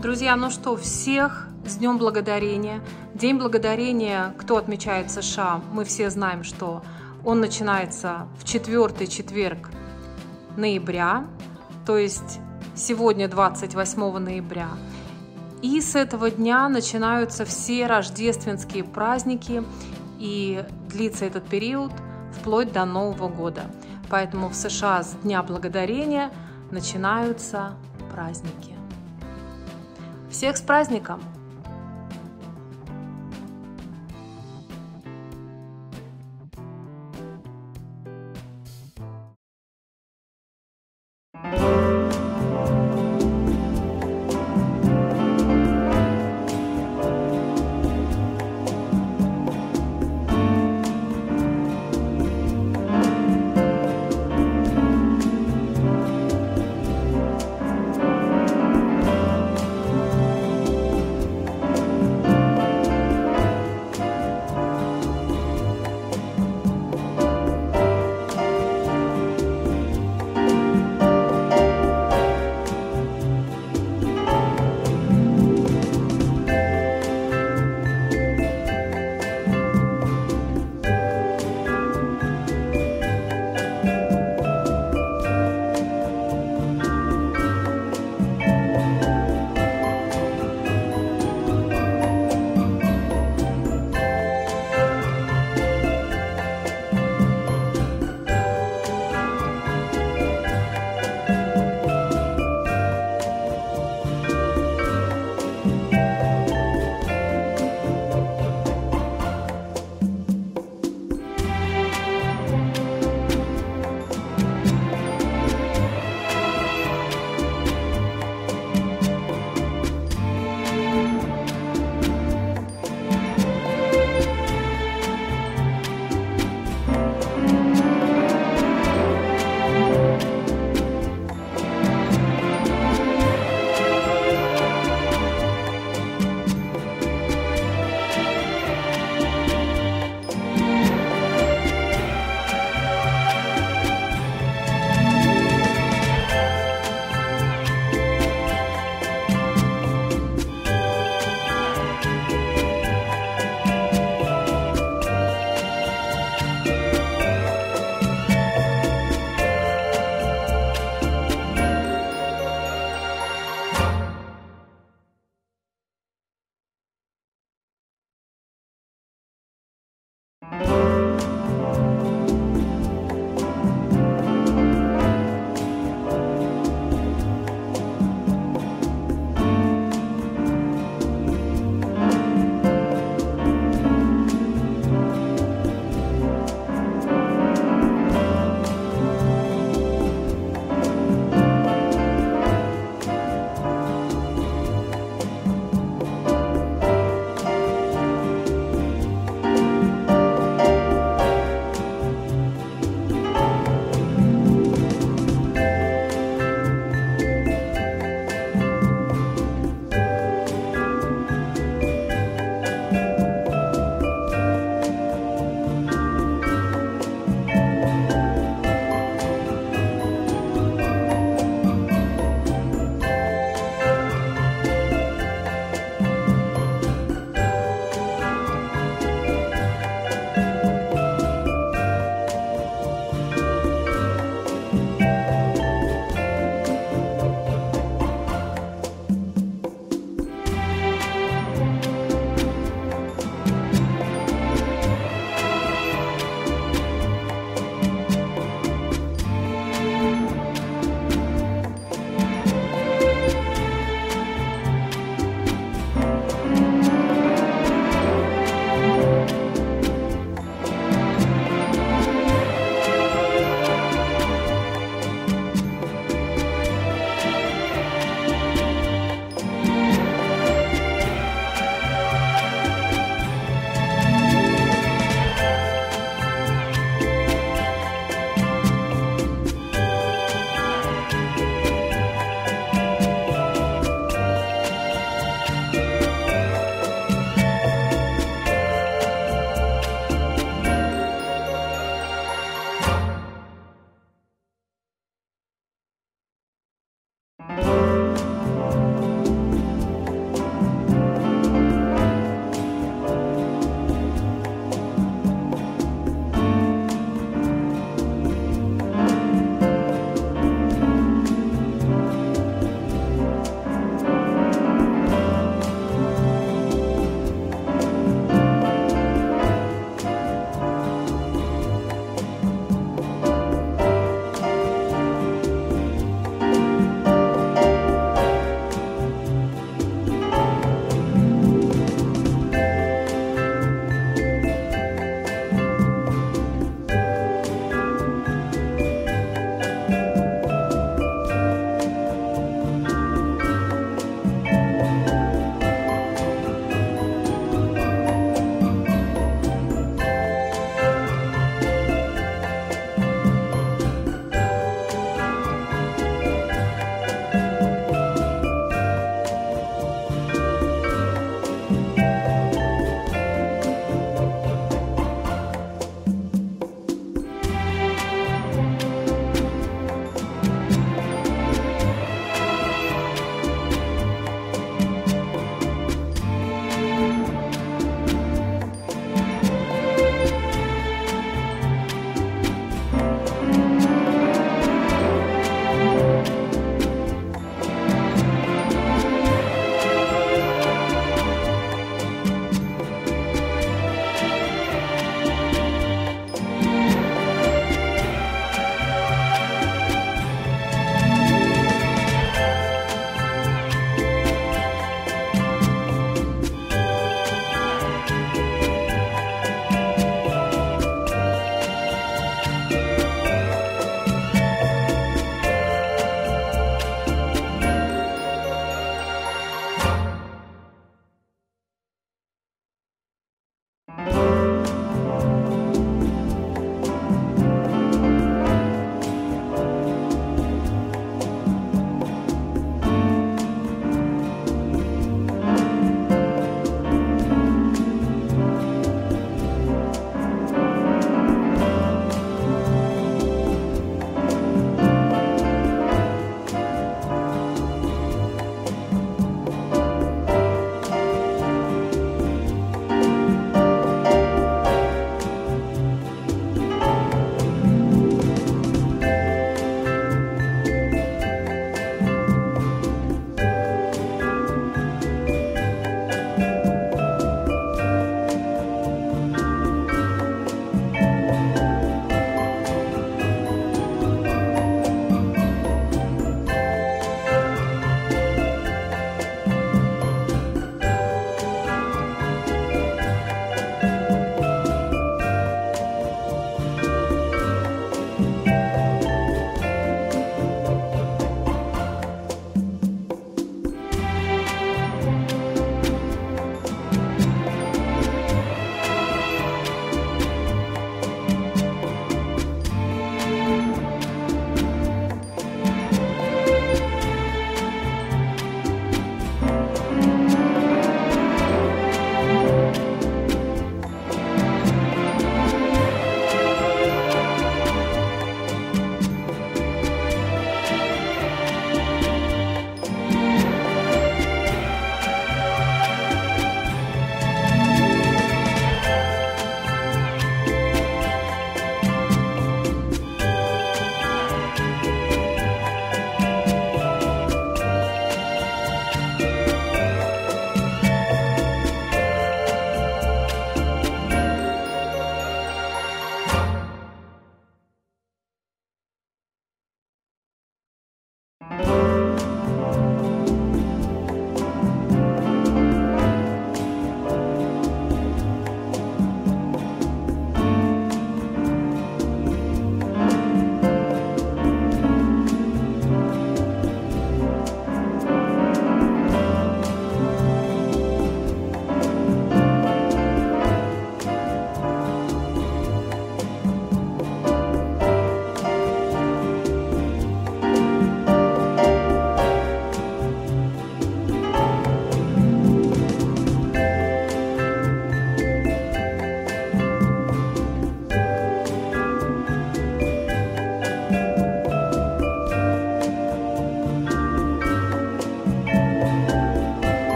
Друзья, ну что, всех с Днем Благодарения. День Благодарения, кто отмечает США, мы все знаем, что он начинается в четвертый четверг ноября, то есть сегодня 28 ноября. И с этого дня начинаются все рождественские праздники, и длится этот период вплоть до Нового года. Поэтому в США с Дня Благодарения начинаются праздники. Всех с праздником!